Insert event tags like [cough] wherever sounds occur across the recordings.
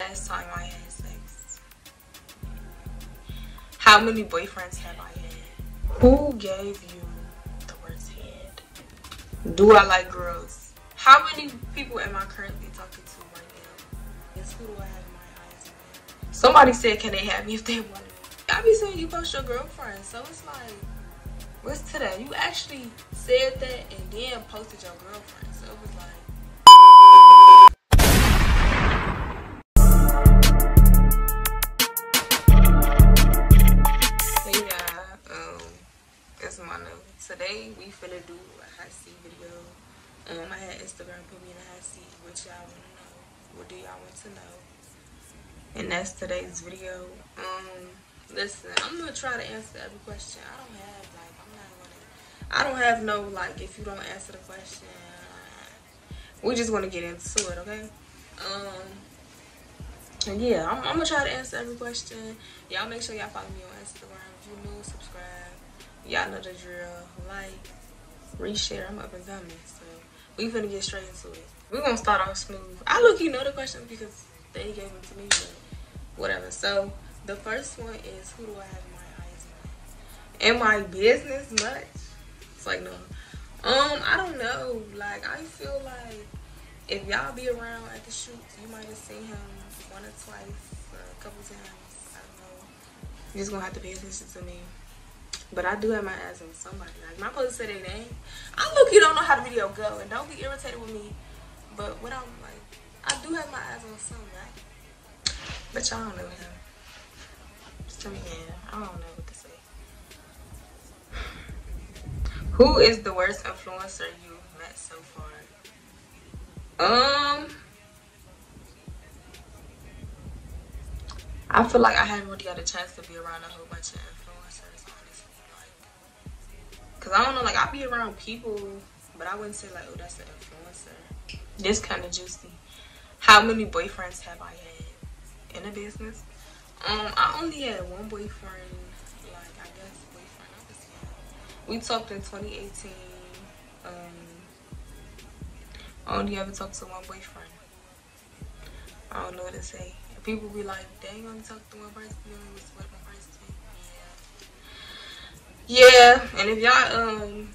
Last time I had sex. How many boyfriends have I had? Who gave you the worst head? Do I like girls? How many people am I currently talking to right now? Yes, who do I have in my eyes? Somebody said, can they have me if they want me? I be saying you post your girlfriend, so it's like, what's to that? You actually said that and then posted your girlfriend, so it was like, seat. What y'all wanna know? What do y'all want to know? And that's today's video. Um, listen, I'm gonna try to answer every question. I don't have like, I'm not gonna. I don't have no like. If you don't answer the question, we just want to get into it, okay? Um. And yeah, I'm, I'm, gonna try to answer every question. Y'all make sure y'all follow me on Instagram. If you new, subscribe. Y'all know the drill. Like, reshare. I'm up and coming. So we finna get straight into it. We gonna start off smooth. I look you know the questions because they gave them to me, but whatever. So the first one is who do I have my eyes on? Am I business much? It's like no. Um, I don't know. Like I feel like if y'all be around at the shoots, you might have seen him one or twice, or a couple times. I don't know. You're just gonna have to pay attention to me. But I do have my eyes on somebody. Like my post said their name. I look you don't know how the video go, and don't be irritated with me. But what I'm like, I do have my eyes on somebody. But y'all don't know him. So yeah, I don't know what to say. Who is the worst influencer you've met so far? Um, I feel like I haven't really got a chance to be around a whole bunch of influencers, honestly. Like, cause I don't know, like I be around people, but I wouldn't say like, oh, that's an influencer. This kind of juicy. How many boyfriends have I had in a business? Um, I only had one boyfriend. Like I guess boyfriend. I. We talked in 2018. Um, I only ever talked to one boyfriend. I don't know what to say. People be like, dang, only talked to one person. Only was one person. Yeah. Yeah, and if y'all um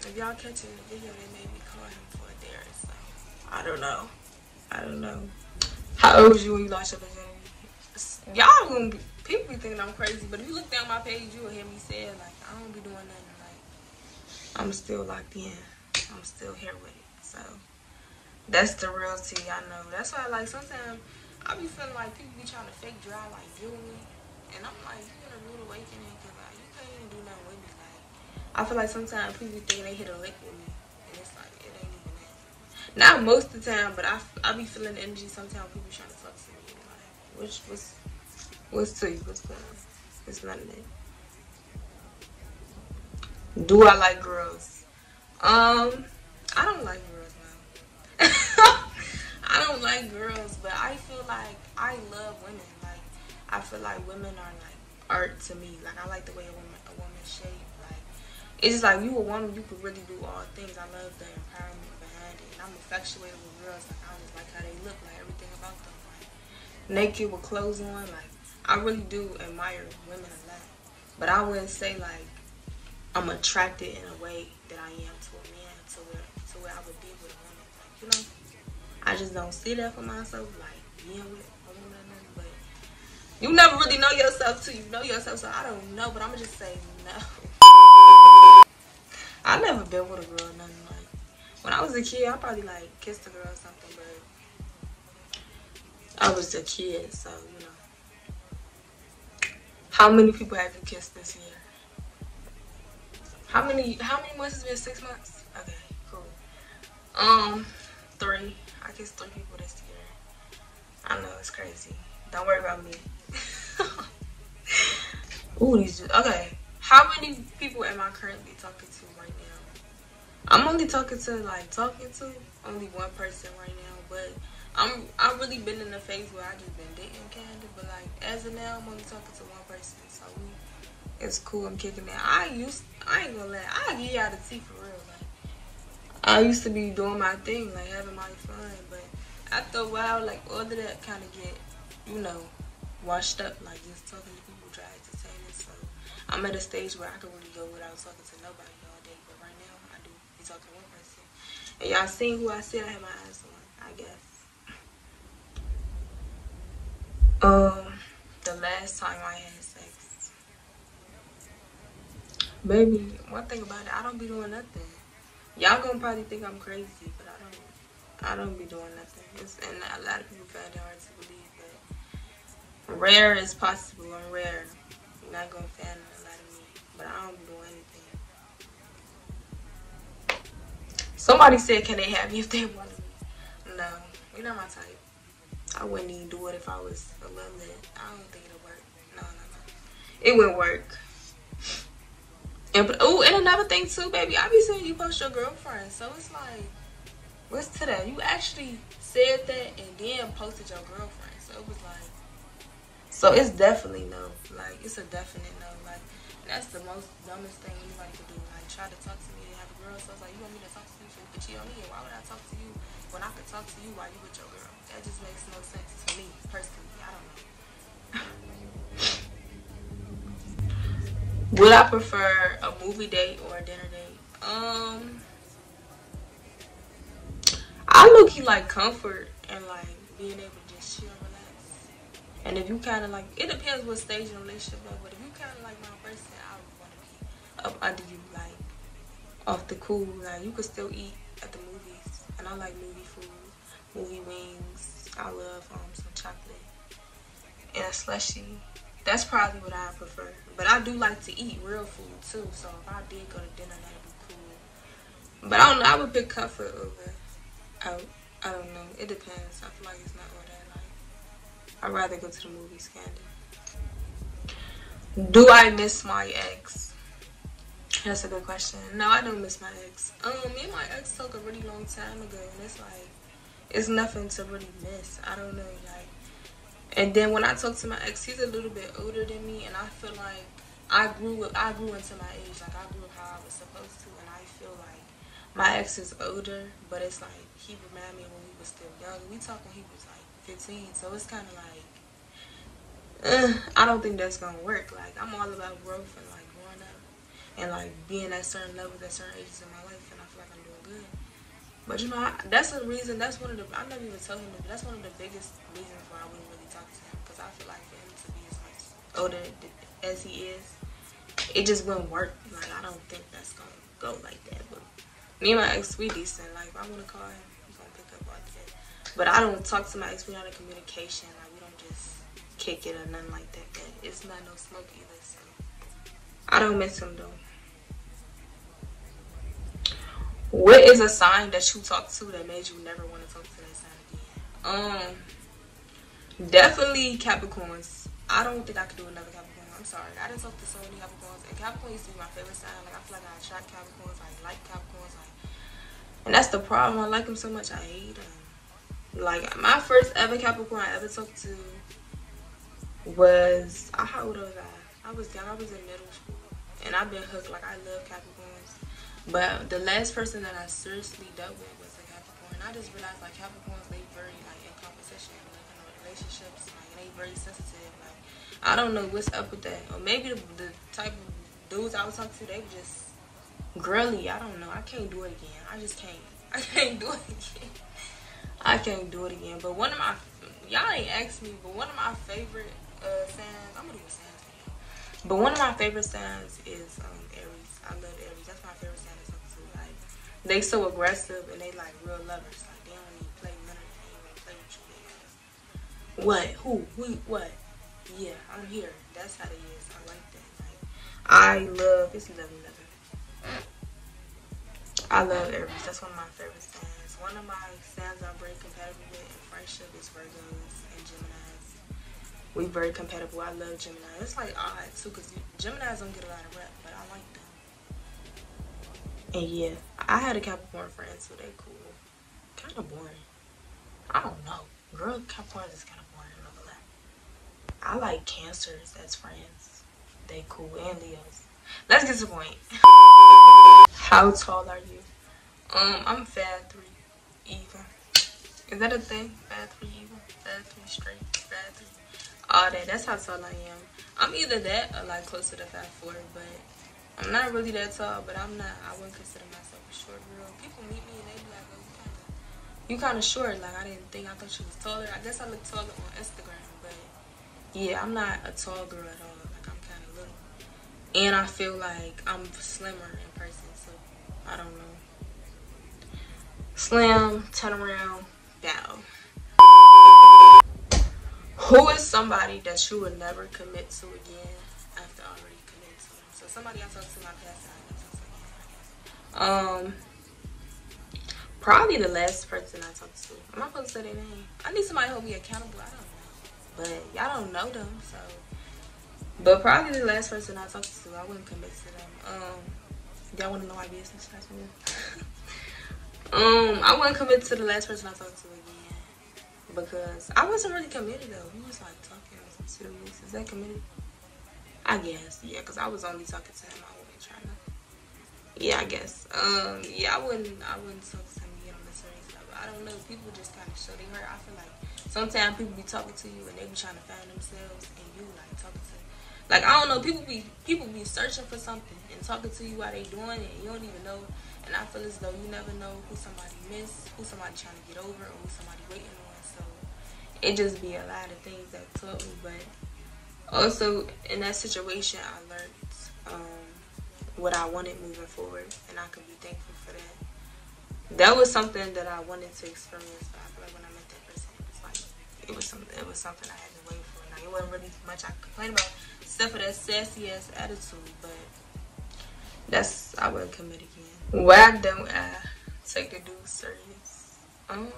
if y'all catching the video, they made me call him I don't know. I don't know. How old was you when you lost your virginity? Y'all gonna be people be thinking I'm crazy, but if you look down my page, you will hear me say like I don't be doing nothing. Like I'm still locked in. I'm still here with it. So that's the real tea. I know. That's why like sometimes I be feeling like people be trying to fake dry like you me, and I'm like you in a rude awakening because like you can't even do nothing with me. Like I feel like sometimes people think they hit a lick with me, Not most of the time, but I, I be feeling the energy sometimes people trying to fuck to me. Like which was what's to you? What's going on? It's of that. Do I like girls? Um, I don't like girls now. [laughs] I don't like girls, but I feel like I love women. Like I feel like women are like art to me. Like I like the way a woman a woman shape. Like it's just like you a woman, you could really do all things. I love the empowerment I'm infatuated with girls. Like I just like how they look, like everything about them. Like naked with clothes on. Like I really do admire women a lot. But I wouldn't say like I'm attracted in a way that I am to a man to where to where I would be with a woman. Like, you know? I just don't see that for myself, like being with a woman. But you never really know yourself till you know yourself, so I don't know. But I'm gonna just say no. [laughs] I never been with a girl, nothing like. I was a kid, I probably like kissed a girl or something, but I was a kid, so you know. How many people have you kissed this year? How many? How many months has been? Six months. Okay, cool. Um, three. I kissed three people this year. I know it's crazy. Don't worry about me. [laughs] Ooh, these. Okay. How many people am I currently talking to right now? I'm only talking to like talking to only one person right now, but I'm I've really been in the phase where I just been dating kinda, but like as of now I'm only talking to one person, so we, it's cool. I'm kicking it. I used I ain't gonna lie, I give y'all the tea for real. Like I used to be doing my thing, like having my fun, but after a while, like all of that kind of get you know, washed up, like just talking to people, try entertainment. So I'm at a stage where I can really go without talking to nobody all day. But right now, Talking one person. And y'all seen who I said I had my eyes on, I guess. Um, the last time I had sex. Baby, one thing about it, I don't be doing nothing. Y'all gonna probably think I'm crazy, but I don't. I don't be doing nothing. It's, and a lot of people find it hard to believe, but rare is possible. I'm rare. Somebody said, "Can they have me if they want me?" No, you're not my type. I wouldn't even do it if I was a little lit. I don't think it'll work. No, no, no. It wouldn't work. And oh, and another thing too, baby, I be seeing you post your girlfriend, so it's like What's to that? You actually said that and then posted your girlfriend. So it was like, so it's definitely no. Like, it's a definite no. Like, that's the most dumbest thing anybody could do. Like, try to talk to me to have a girl. So it's like, you want me to talk to you so you can cheat on me? And why would I talk to you when I could talk to you while you with your girl? That just makes no sense to me, personally. I don't know. Would I prefer a movie date or a dinner date? Um, I look like comfort and like being able to just chill, relax. And if you kind of like, it depends what stage in relationship. But if you kind of like my person, I would want to be up under you, like off the cool. Like you could still eat at the movies, and I like movie food, movie wings. I love um some chocolate and a slushy. That's probably what I prefer. But I do like to eat real food too. So if I did go to dinner, that'd be cool. But I don't know. I would pick comfort over I, I don't know. It depends. I feel like it's not all that. I'd rather go to the movies, Candy. Do I miss my ex? That's a good question. No, I don't miss my ex. Um, me and my ex took a really long time ago, and it's like, it's nothing to really miss. I don't know, like. And then when I talk to my ex, he's a little bit older than me, and I feel like I grew up, I grew into my age. Like I grew how I was supposed to, and I feel like my ex is older, but it's like he reminded me when we was still young. We when he was like 15, so it's kind of like uh, I don't think that's gonna work. Like I'm all about growth and like growing up and like being at certain levels at certain ages in my life, and I feel like I'm doing good. But you know, I, that's the reason. That's one of the. I never even told him, but that's one of the biggest reasons why I wouldn't really talk to him because I feel like for him to be as much older as he is, it just wouldn't work. Like I don't think that's gonna go like that. But me and my ex, we decent. Like, I want to call him, But I don't talk to my ex. We're not in communication. Like, we don't just kick it or nothing like that. But it's not no smoke either. So, I don't miss him, though. What is a sign that you talked to that made you never want to talk to that sign again? Um, definitely Capricorns. I don't think I could do another Capricorn. I'm sorry. I didn't talk to so many Capricorns. And Capricorn used to be my favorite sign. Like, I feel like I attract Capricorns. I like Capricorns. Like, and that's the problem. I like them so much. I hate them. Like, my first ever Capricorn I ever talked to was, uh, how old was I? I was young. I was in middle school. And I've been hooked. Like, I love Capricorns. But the last person that I seriously dealt with was a Capricorn. I just realized, like, Capricorns, they very, like, in competition. Relationships. Like, they very sensitive. Like, I don't know what's up with that. Or maybe the, the type of dudes I was talking to, they were just girly. I don't know. I can't do it again. I just can't. [laughs] I can't do it again. I can't do it again. But one of my, y'all ain't asked me, but one of my favorite uh, signs, I'm gonna do a video. But one of my favorite signs is um, Aries. I love Aries. That's my favorite sign to talk to. Like, they so aggressive and they like real lovers. Like, they don't even play none of. They don't play with you. What? Who? Who? What? yeah, I'm here. That's how it is. I like that. Like, I love, it's 11 11. I love Aries. That's one of my favorite signs. One of my signs I'm very compatible with in friendship is Virgos and Geminis. We very compatible. I love Gemini. It's like odd too because Geminis don't get a lot of rep, but I like them. And yeah, I had a Capricorn friend, so they cool. Kind of boring. I don't know. Girl, Capricorn is kind of boring. I like cancers as friends. They cool and Leos. Let's get to the point. [laughs] How tall are you? Um, I'm fat three even. Is that a thing? Fat three even? Fat three straight? Fat bathroom. All that. That's how tall I am. I'm either that or like closer to five four, but I'm not really that tall, but I'm not, I wouldn't consider myself a short girl. People meet me and they be like, oh, you kind of, you kind of short. Like, I didn't think, I thought she was taller. I guess I look taller on Instagram, but yeah, I'm not a tall girl at all. Like, I'm kind of little. And I feel like I'm slimmer in person, so I don't know. Slim, turn around, down. Who is somebody that you would never commit to again after already so somebody I talked to my past Um, probably the last person I talked to. I'm not supposed to say their name. I need somebody to hold me accountable. I don't know, but y'all don't know them, so. But probably the last person I talked to, I wouldn't commit to them. Um, y'all want to know my business? [laughs] um, I wouldn't commit to the last person I talked to again because I wasn't really committed though. We was like talking some serious. Is that committed? I guess, yeah, because I was only talking to him. I wasn't trying to. Yeah, I guess. Um, yeah, I wouldn't. I wouldn't talk to him again on the level. I don't know. People just kind of show they hurt. I feel like sometimes people be talking to you and they be trying to find themselves, and you like talking to. Like I don't know. People be people be searching for something and talking to you while they doing it, you don't even know. And I feel as though you never know who somebody miss, who somebody trying to get over, or who somebody waiting on. So it just be a lot of things that taught me, but also in that situation i learned um, what i wanted moving forward and i can be thankful for that. That was something that i wanted to experience but i feel like when i met that person it was like it was something it was something i had to wait for. Now it wasn't really much i complained about. Except for that sassy ass attitude but that's i wouldn't commit again why don't i take the dude serious um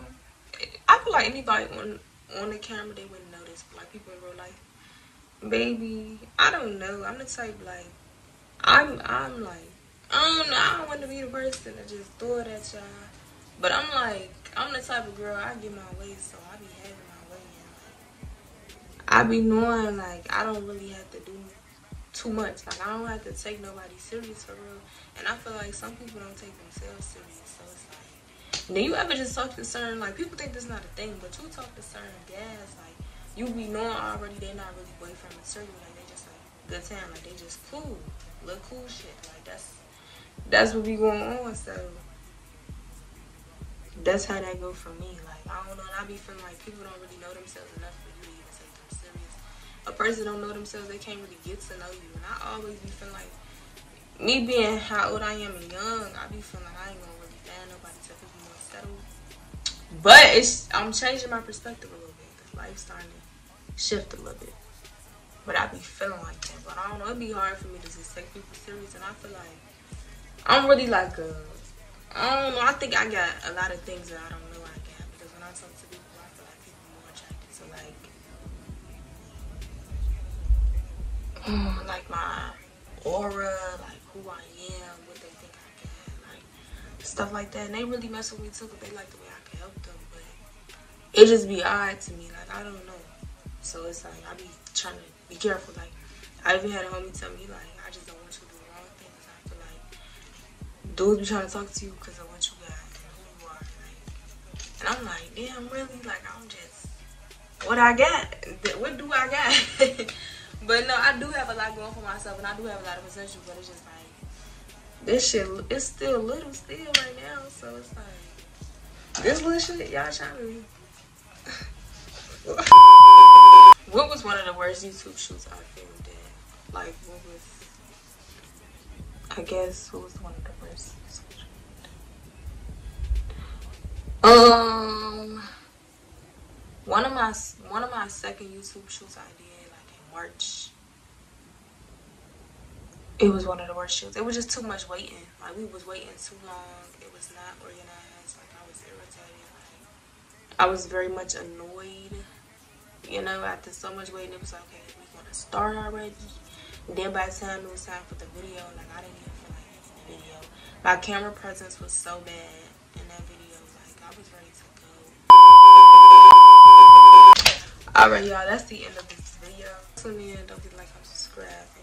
i feel like anybody on on the camera they wouldn't notice but like people in real life baby, I don't know. I'm the type like I'm I'm like I don't know. I don't want to be the person to just throw it at y'all. But I'm like I'm the type of girl I get my way, so I be having my way, and like I be knowing like I don't really have to do too much. Like I don't have to take nobody serious for real. And I feel like some people don't take themselves serious, so it's like. do you ever just talk to certain like people think this not a thing, but you talk to certain guys like you be knowing already they're not really boyfriend material. Like they just like good time. Like they just cool. Look cool shit. Like that's that's what be going on. So that's how that go for me. Like I don't know. And I be feeling like people don't really know themselves enough for you A person don't know themselves, they can't really get to know you. And I always be feeling like me being how old I am and young, I be feeling like I ain't gonna really find nobody to be more settled. But it's I'm changing my perspective a little bit because life's starting to shift a little bit. But I be feeling like that. But I don't know, it'd be hard for me to just take people serious. And I feel like I'm really like a, I don't know, I think I got a lot of things that I don't know I got. Because when I talk to people [sighs] like, my aura, like who I am, what they think I got, like stuff like that. And they really mess with me too because they like the way I can help them. But it just be odd to me. Like, I don't know. So it's like I be trying to be careful. Like I even had a homie tell me like I just don't want you to do the wrong things. I feel like dudes be trying to talk to you because of what you got and who you are. Like, and I'm like, damn, really? Like I'm just what I got. What do I got? [laughs] but no, I do have a lot going for myself, and I do have a lot of potential. But it's just like this shit. It's still little still right now, so it's like this little shit y'all trying [laughs] to. What was one of the worst YouTube shoots I filmed in? Like, what was, I guess, what was one of the worst? Um, one of my, one of my second YouTube shoots I did, March, it was one of the worst shoots. It was just too much waiting. Like, we was waiting too long. It was not organized. Like, I was irritated. Like, I was very much annoyed you know, after so much waiting, it was like, okay, we gonna start already. Then by the time it was time for the video, like, I didn't even feel like the video. My camera presence was so bad in that video. Like, I was ready to go. Alright, y'all, that's the end of this video. Tune in, don't forget to like and subscribe.